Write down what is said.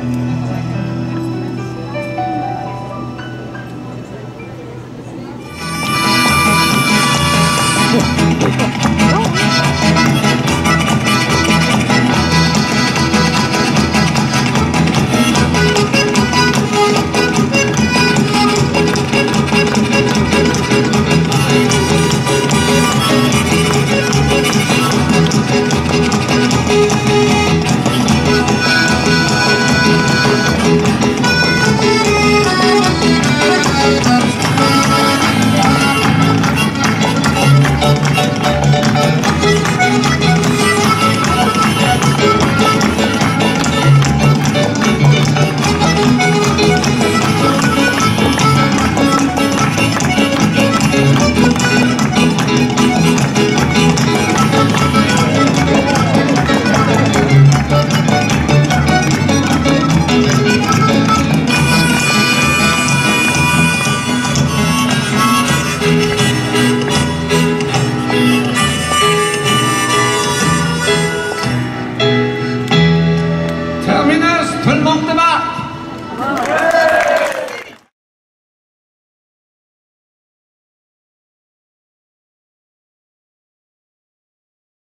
Oh,